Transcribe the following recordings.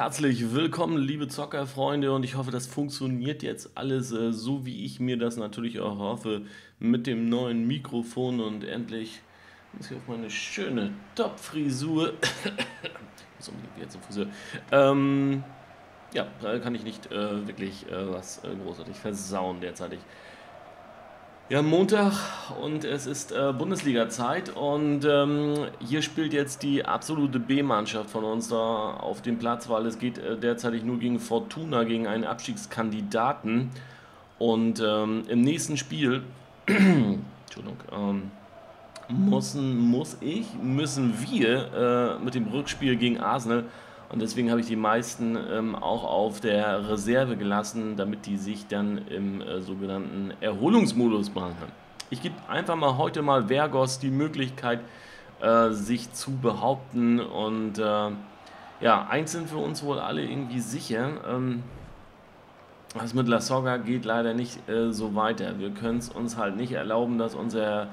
herzlich willkommen, liebe Zockerfreunde, und ich hoffe, das funktioniert jetzt alles äh, so, wie ich mir das natürlich auch hoffe, mit dem neuen Mikrofon und endlich muss ich auf meine schöne Top-Frisur. muss unbedingt wieder zum Friseur. Ähm, ja, da kann ich nicht äh, wirklich äh, was äh, großartig versauen derzeitig. Ja, Montag und es ist äh, Bundesliga-Zeit und ähm, hier spielt jetzt die absolute B-Mannschaft von uns da auf dem Platz, weil es geht äh, derzeitig nur gegen Fortuna, gegen einen Abstiegskandidaten. Und ähm, im nächsten Spiel, Entschuldigung, ähm, müssen, muss ich, müssen wir äh, mit dem Rückspiel gegen Arsenal und deswegen habe ich die meisten ähm, auch auf der Reserve gelassen, damit die sich dann im äh, sogenannten Erholungsmodus machen. Ich gebe einfach mal heute mal Vergos die Möglichkeit, äh, sich zu behaupten. Und äh, ja, eins sind für uns wohl alle irgendwie sicher. Ähm, das mit La Soga geht leider nicht äh, so weiter. Wir können es uns halt nicht erlauben, dass unser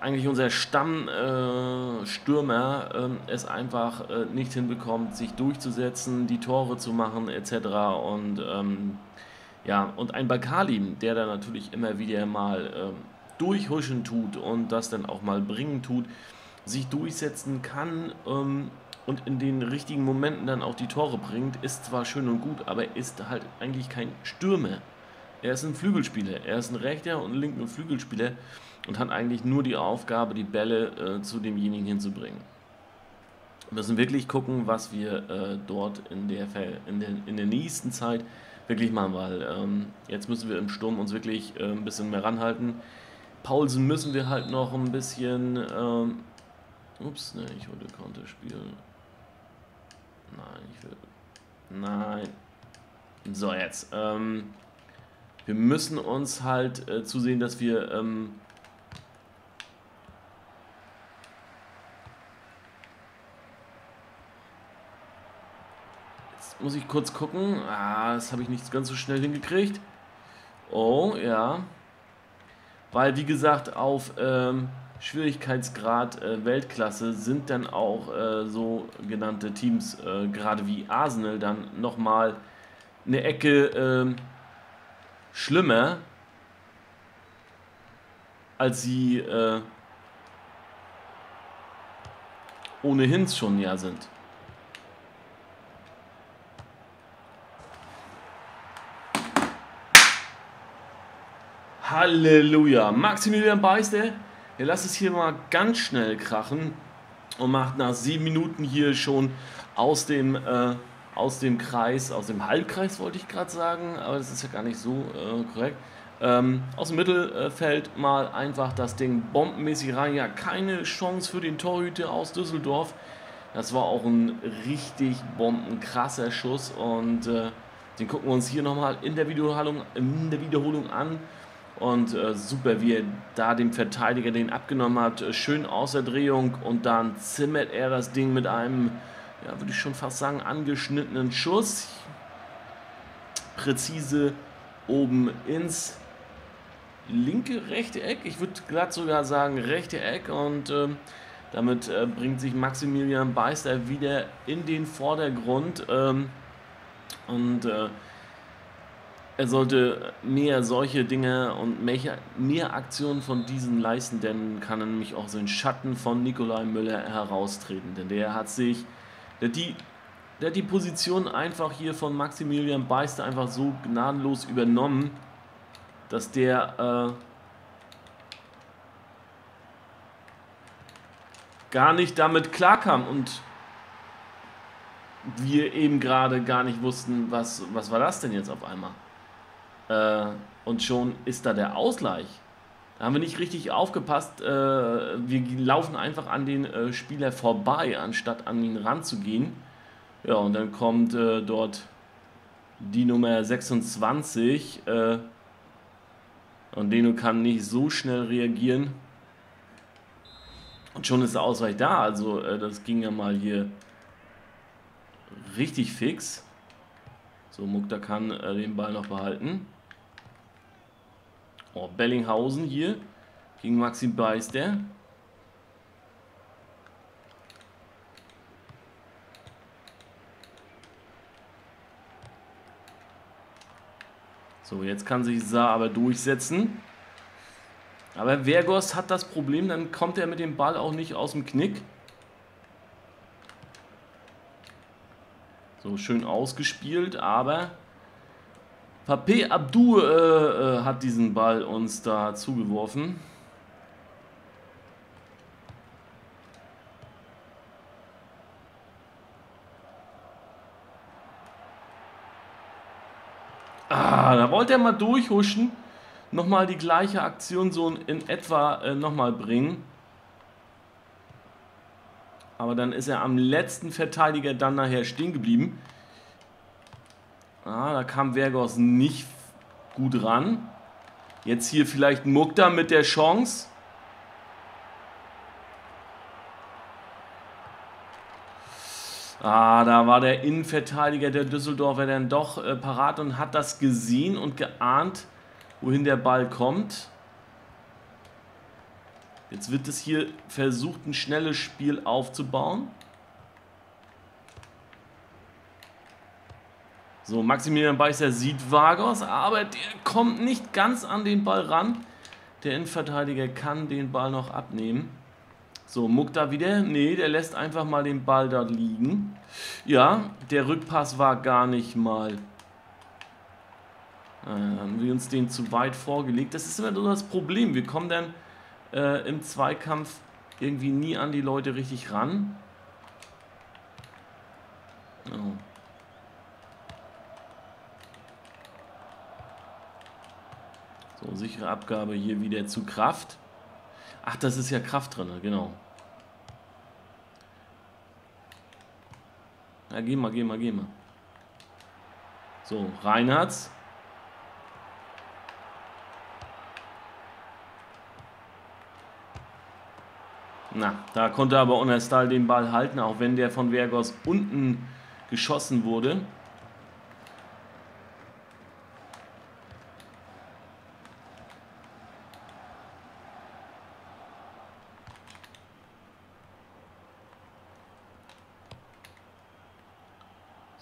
eigentlich unser Stammstürmer äh, äh, es einfach äh, nicht hinbekommt, sich durchzusetzen, die Tore zu machen etc. Und ähm, ja, und ein Bakalim, der da natürlich immer wieder mal ähm, durchhuschen tut und das dann auch mal bringen tut, sich durchsetzen kann ähm, und in den richtigen Momenten dann auch die Tore bringt, ist zwar schön und gut, aber ist halt eigentlich kein Stürmer. Er ist ein Flügelspieler. Er ist ein rechter und linker Flügelspieler und hat eigentlich nur die Aufgabe, die Bälle äh, zu demjenigen hinzubringen. Wir müssen wirklich gucken, was wir äh, dort in der, in, der, in der nächsten Zeit wirklich machen, weil ähm, jetzt müssen wir im Sturm uns wirklich äh, ein bisschen mehr ranhalten. Paulsen müssen wir halt noch ein bisschen. Ähm, ups, ne, ich wollte Counter spielen. Nein, ich will. Nein. So, jetzt. Ähm, wir müssen uns halt äh, zusehen, dass wir ähm, jetzt muss ich kurz gucken. Ah, das habe ich nicht ganz so schnell hingekriegt. Oh, ja. Weil, wie gesagt, auf ähm, Schwierigkeitsgrad äh, Weltklasse sind dann auch äh, so genannte Teams, äh, gerade wie Arsenal, dann nochmal eine Ecke ähm, schlimmer, als sie äh, ohnehin schon ja sind. Halleluja. Maximilian Beister, er lässt es hier mal ganz schnell krachen und macht nach sieben Minuten hier schon aus dem äh, aus dem Kreis, aus dem Halbkreis wollte ich gerade sagen, aber das ist ja gar nicht so äh, korrekt. Ähm, aus dem Mittelfeld mal einfach das Ding bombenmäßig rein. Ja, keine Chance für den Torhüter aus Düsseldorf. Das war auch ein richtig bombenkrasser Schuss und äh, den gucken wir uns hier nochmal in der Wiederholung, in der Wiederholung an. Und äh, super, wie er da dem Verteidiger den abgenommen hat. Schön aus der Drehung und dann zimmert er das Ding mit einem ja, würde ich schon fast sagen, angeschnittenen Schuss. Präzise oben ins linke rechte Eck. Ich würde glatt sogar sagen rechte Eck und äh, damit äh, bringt sich Maximilian Beister wieder in den Vordergrund ähm, und äh, er sollte mehr solche Dinge und mehr, mehr Aktionen von diesen leisten, denn kann er nämlich auch so in Schatten von Nikolai Müller heraustreten, denn der hat sich der hat die, der die Position einfach hier von Maximilian Beister einfach so gnadenlos übernommen, dass der äh, gar nicht damit klarkam und wir eben gerade gar nicht wussten, was, was war das denn jetzt auf einmal. Äh, und schon ist da der Ausgleich. Da haben wir nicht richtig aufgepasst. Äh, wir laufen einfach an den äh, Spieler vorbei, anstatt an ihn ranzugehen. Ja, und dann kommt äh, dort die Nummer 26. und Deno kann nicht so schnell reagieren. Und schon ist der Ausweich da. Also das ging ja mal hier richtig fix. So, Mukta kann den Ball noch behalten. Oh, Bellinghausen hier gegen Maxim Beister. So, jetzt kann sich Saar aber durchsetzen. Aber Vergost hat das Problem, dann kommt er mit dem Ball auch nicht aus dem Knick. So, schön ausgespielt, aber Pape Abdu äh, äh, hat diesen Ball uns da zugeworfen. Ah, da wollte er mal durchhuschen. Nochmal die gleiche Aktion so in etwa äh, nochmal bringen. Aber dann ist er am letzten Verteidiger dann nachher stehen geblieben. Ah, da kam Vergos nicht gut ran. Jetzt hier vielleicht Mukta mit der Chance. Ah, da war der Innenverteidiger der Düsseldorfer dann doch äh, parat und hat das gesehen und geahnt, wohin der Ball kommt. Jetzt wird es hier versucht, ein schnelles Spiel aufzubauen. So, Maximilian Beißer sieht Vagos, aber der kommt nicht ganz an den Ball ran. Der Innenverteidiger kann den Ball noch abnehmen. So, Muck da wieder. Nee, der lässt einfach mal den Ball da liegen. Ja, der Rückpass war gar nicht mal. Äh, haben wir uns den zu weit vorgelegt. Das ist immer nur das Problem. Wir kommen dann äh, im Zweikampf irgendwie nie an die Leute richtig ran. Oh. So, sichere Abgabe hier wieder zu Kraft. Ach, das ist ja Kraft drin, genau. Ja, geh mal, geh mal, geh mal. So, Reinhardt. Na, da konnte aber Unerstal den Ball halten, auch wenn der von Vergos unten geschossen wurde.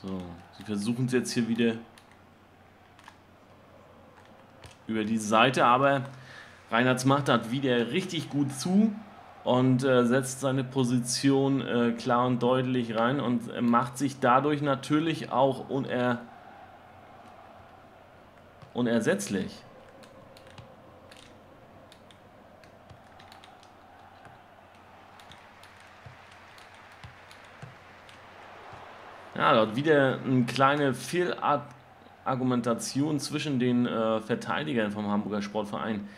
So, sie versuchen es jetzt hier wieder über die Seite, aber Reinhards macht das wieder richtig gut zu und äh, setzt seine Position äh, klar und deutlich rein und äh, macht sich dadurch natürlich auch uner unersetzlich. Dort wieder eine kleine Fehlargumentation zwischen den äh, Verteidigern vom Hamburger Sportverein,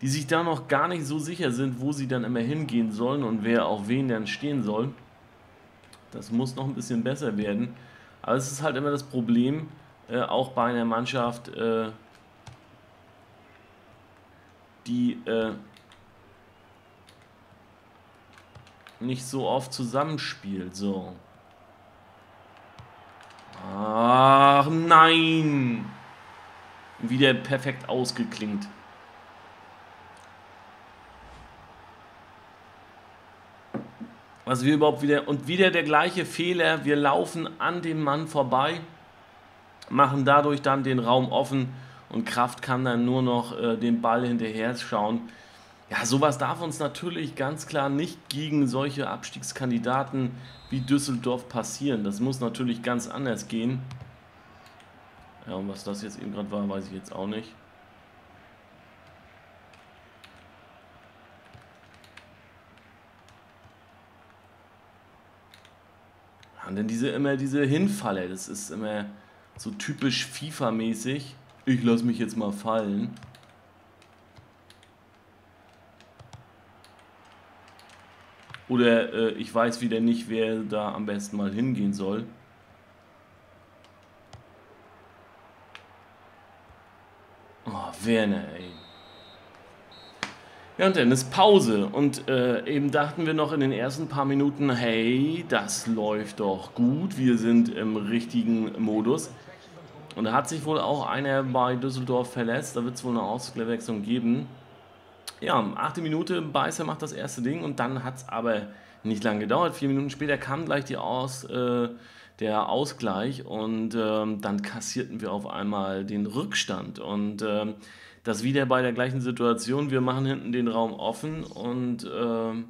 die sich da noch gar nicht so sicher sind, wo sie dann immer hingehen sollen und wer auf wen dann stehen soll. Das muss noch ein bisschen besser werden. Aber es ist halt immer das Problem, äh, auch bei einer Mannschaft, äh, die äh, nicht so oft zusammenspielt. So. Ach nein! Wieder perfekt ausgeklingt. Was wir überhaupt wieder. Und wieder der gleiche Fehler. Wir laufen an dem Mann vorbei, machen dadurch dann den Raum offen und Kraft kann dann nur noch äh, den Ball hinterher schauen. Ja, sowas darf uns natürlich ganz klar nicht gegen solche Abstiegskandidaten wie Düsseldorf passieren. Das muss natürlich ganz anders gehen. Ja, und was das jetzt eben gerade war, weiß ich jetzt auch nicht. Und dann diese immer diese Hinfalle, das ist immer so typisch FIFA-mäßig. Ich lasse mich jetzt mal fallen. Oder äh, ich weiß wieder nicht, wer da am besten mal hingehen soll. Oh, Werner, ey. Ja, und dann ist Pause. Und äh, eben dachten wir noch in den ersten paar Minuten, hey, das läuft doch gut, wir sind im richtigen Modus. Und da hat sich wohl auch einer bei Düsseldorf verletzt, da wird es wohl eine Auswechslung geben. Ja, achte Minute, Beißer macht das erste Ding und dann hat es aber nicht lange gedauert. Vier Minuten später kam gleich die Aus, äh, der Ausgleich und ähm, dann kassierten wir auf einmal den Rückstand und ähm, das wieder bei der gleichen Situation. Wir machen hinten den Raum offen und ähm,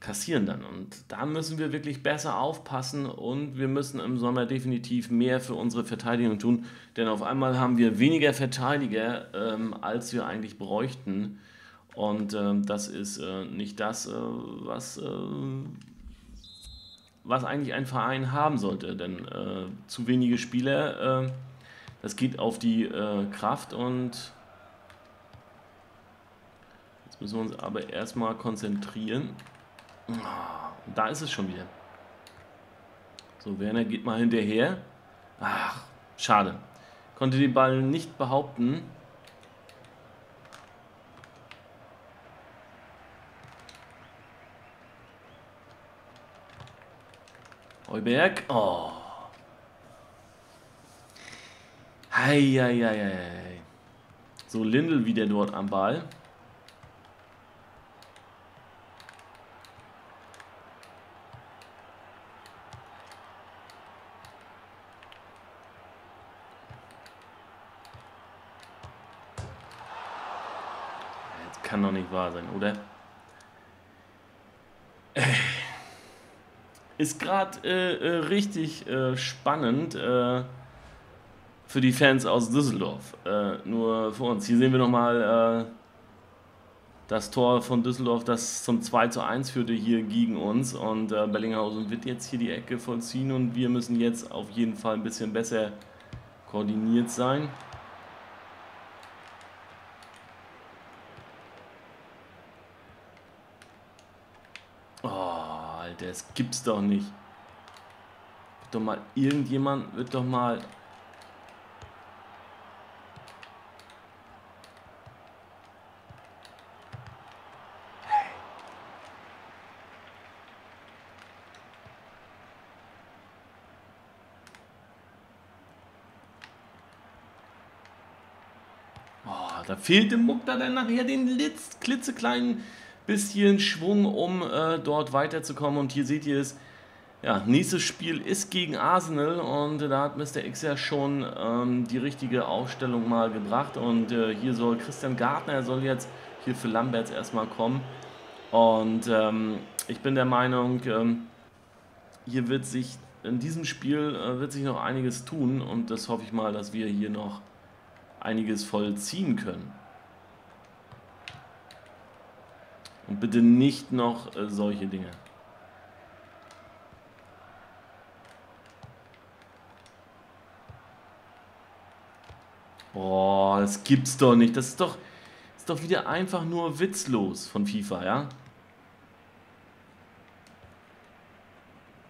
kassieren dann. Und da müssen wir wirklich besser aufpassen und wir müssen im Sommer definitiv mehr für unsere Verteidigung tun, denn auf einmal haben wir weniger Verteidiger, ähm, als wir eigentlich bräuchten. Und ähm, das ist äh, nicht das, äh, was, äh, was eigentlich ein Verein haben sollte. Denn äh, zu wenige Spieler, äh, das geht auf die äh, Kraft und jetzt müssen wir uns aber erstmal konzentrieren. Ah, da ist es schon wieder. So, Werner geht mal hinterher. Ach, schade. Konnte den Ball nicht behaupten. Heuberg. Oh. Heieiei. So, Lindel wieder dort am Ball. kann doch nicht wahr sein, oder? Ist gerade äh, äh, richtig äh, spannend äh, für die Fans aus Düsseldorf. Äh, nur für uns. Hier sehen wir nochmal das Tor von Düsseldorf, das zum 2 zu 1 führte hier gegen uns. Und Bellinghausen wird jetzt hier die Ecke vollziehen und wir müssen jetzt auf jeden Fall ein bisschen besser koordiniert sein. Das gibt's doch nicht. Wird doch mal irgendjemand, wird doch mal... Oh, da fehlt dem Muck da dann nachher den Litz, klitzekleinen bisschen Schwung, um äh, dort weiterzukommen. Und hier seht ihr es, ja, nächstes Spiel ist gegen Arsenal und da hat Mr. X ja schon ähm, die richtige Aufstellung mal gebracht. Und äh, hier soll Christian Gartner, soll jetzt hier für Lamberts erstmal kommen. Und ähm, ich bin der Meinung, ähm, hier wird sich in diesem Spiel äh, wird sich noch einiges tun und das hoffe ich mal, dass wir hier noch einiges vollziehen können. Und bitte nicht noch äh, solche Dinge. Boah, das gibt's doch nicht. Das ist doch, ist doch wieder einfach nur witzlos von FIFA, ja?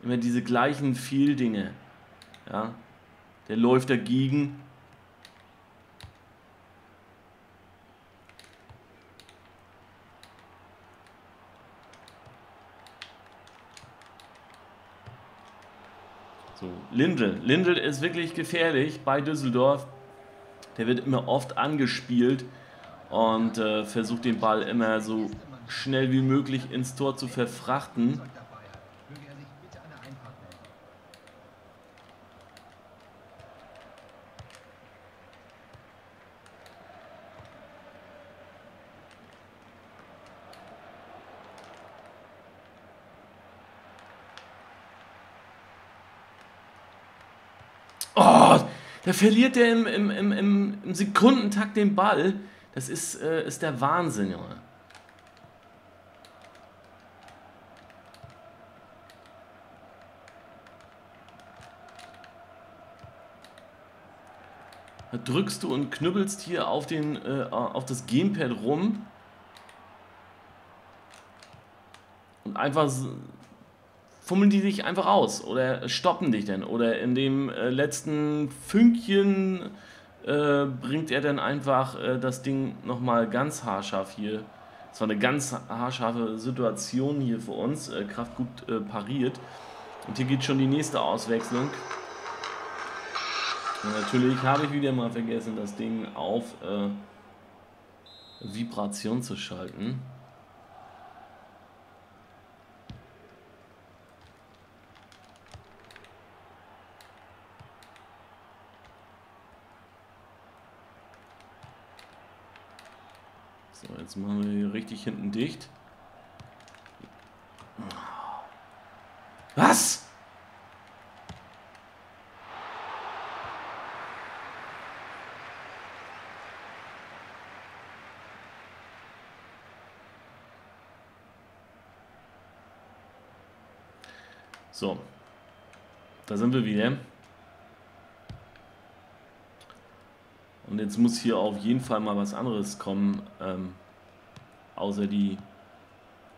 Immer diese gleichen Fehldinge. Ja? Der läuft dagegen, So, Lindl. Lindl ist wirklich gefährlich bei Düsseldorf. Der wird immer oft angespielt und äh, versucht den Ball immer so schnell wie möglich ins Tor zu verfrachten. Da verliert der im, im, im, im, Sekundentakt den Ball. Das ist, äh, ist der Wahnsinn, Junge. Da drückst du und knüppelst hier auf, den, äh, auf das Gamepad rum. Und einfach fummeln die dich einfach aus oder stoppen dich denn oder in dem äh, letzten Fünkchen äh, bringt er dann einfach äh, das Ding nochmal ganz haarscharf hier. Das war eine ganz haarscharfe Situation hier für uns. Äh, Kraft gut äh, pariert. Und hier geht schon die nächste Auswechslung. Und natürlich habe ich wieder mal vergessen, das Ding auf Vibration zu schalten. So, jetzt machen wir hier richtig hinten dicht. Was? So. Da sind wir wieder. Und jetzt muss hier auf jeden Fall mal was anderes kommen, ähm, außer die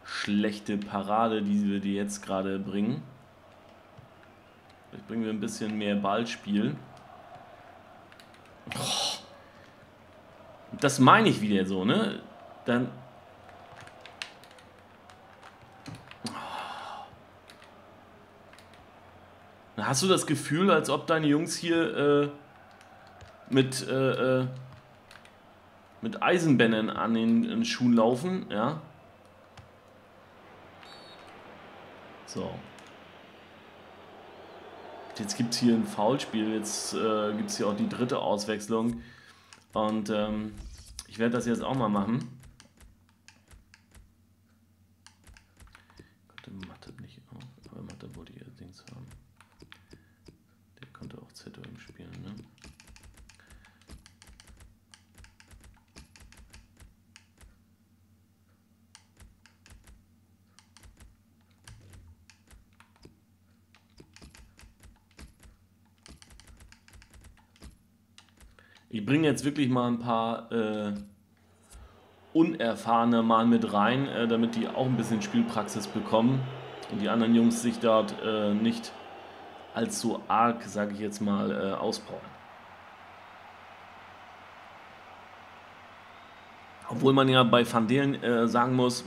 schlechte Parade, die wir dir jetzt gerade bringen. Vielleicht bringen wir ein bisschen mehr Ballspiel. Oh. Das meine ich wieder so, ne? Dann Hast du das Gefühl, als ob deine Jungs hier äh, mit, äh, äh, mit Eisenbändern an den, Schuhen laufen? Ja. So. Jetzt gibt es hier ein Foulspiel, jetzt äh, gibt es hier auch die dritte Auswechslung. Und ähm, ich werde das jetzt auch mal machen. Ich bringe jetzt wirklich mal ein paar äh, Unerfahrene mal mit rein, äh, damit die auch ein bisschen Spielpraxis bekommen und die anderen Jungs sich dort äh, nicht allzu arg, sage ich jetzt mal, äh, auspowern. Obwohl man ja bei Van Delen äh, sagen muss,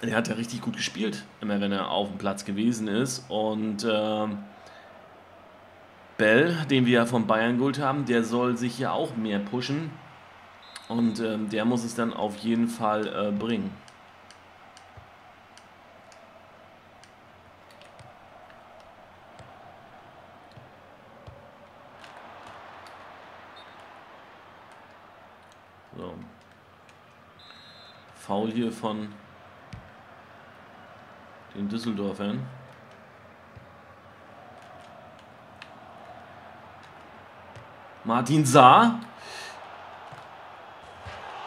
er hat ja richtig gut gespielt, immer wenn er auf dem Platz gewesen ist und ähm, Bell, den wir ja von Bayern geholt haben, der soll sich ja auch mehr pushen. Und ähm, der muss es dann auf jeden Fall äh, bringen. So. Foul hier von den Düsseldorfern. Martin Saar.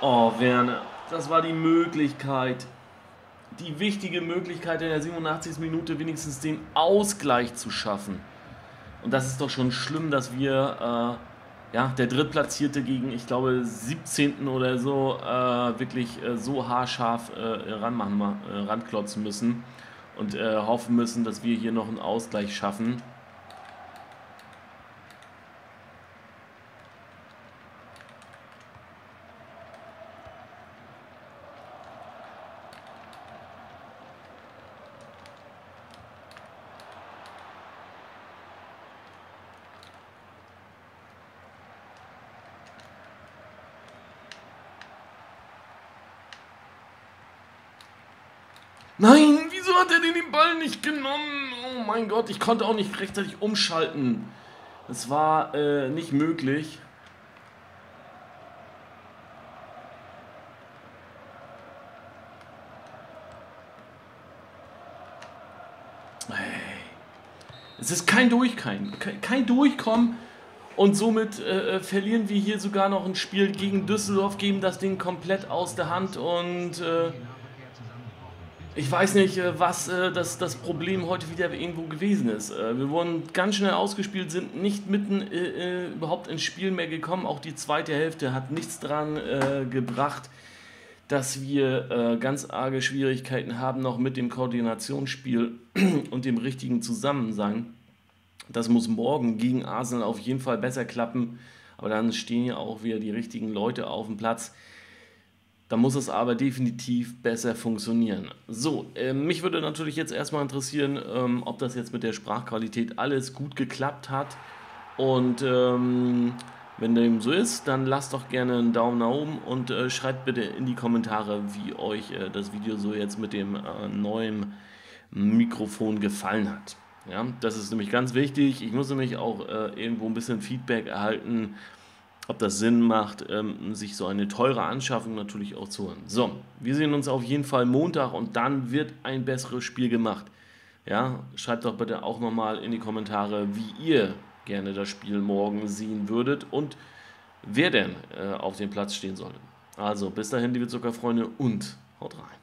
Oh, Werner. Das war die Möglichkeit. Die wichtige Möglichkeit in der 87. Minute wenigstens den Ausgleich zu schaffen. Und das ist doch schon schlimm, dass wir, äh, ja, der Drittplatzierte gegen, ich glaube, 17. oder so, äh, wirklich äh, so haarscharf äh, ranmachen, äh, ranklotzen müssen. Und äh, hoffen müssen, dass wir hier noch einen Ausgleich schaffen. Nein, wieso hat er denn den Ball nicht genommen? Oh mein Gott, ich konnte auch nicht rechtzeitig umschalten. Das war äh, nicht möglich. Es ist kein Durchkommen. Kein Durchkommen. Und somit äh, äh, verlieren wir hier sogar noch ein Spiel gegen Düsseldorf, geben das Ding komplett aus der Hand und äh, ich weiß nicht, äh, was äh, das, das Problem heute wieder irgendwo gewesen ist. Äh, wir wurden ganz schnell ausgespielt, sind nicht mitten äh, überhaupt ins Spiel mehr gekommen. Auch die zweite Hälfte hat nichts dran äh, gebracht, dass wir äh, ganz arge Schwierigkeiten haben noch mit dem Koordinationsspiel und dem richtigen Zusammensein. Das muss morgen gegen Arsenal auf jeden Fall besser klappen. Aber dann stehen ja auch wieder die richtigen Leute auf dem Platz. Da muss es aber definitiv besser funktionieren. So, äh, mich würde natürlich jetzt erstmal interessieren, ähm, ob das jetzt mit der Sprachqualität alles gut geklappt hat. Und ähm, wenn dem so ist, dann lasst doch gerne einen Daumen nach oben und äh, schreibt bitte in die Kommentare, wie euch äh, das Video so jetzt mit dem äh, neuen Mikrofon gefallen hat. Ja, das ist nämlich ganz wichtig. Ich muss nämlich auch äh, irgendwo ein bisschen Feedback erhalten ob das Sinn macht, ähm, sich so eine teure Anschaffung natürlich auch zu holen. So, wir sehen uns auf jeden Fall Montag und dann wird ein besseres Spiel gemacht. Ja, schreibt doch bitte auch nochmal in die Kommentare, wie ihr gerne das Spiel morgen sehen würdet und wer denn äh, auf dem Platz stehen soll. Also bis dahin, liebe Zuckerfreunde und haut rein.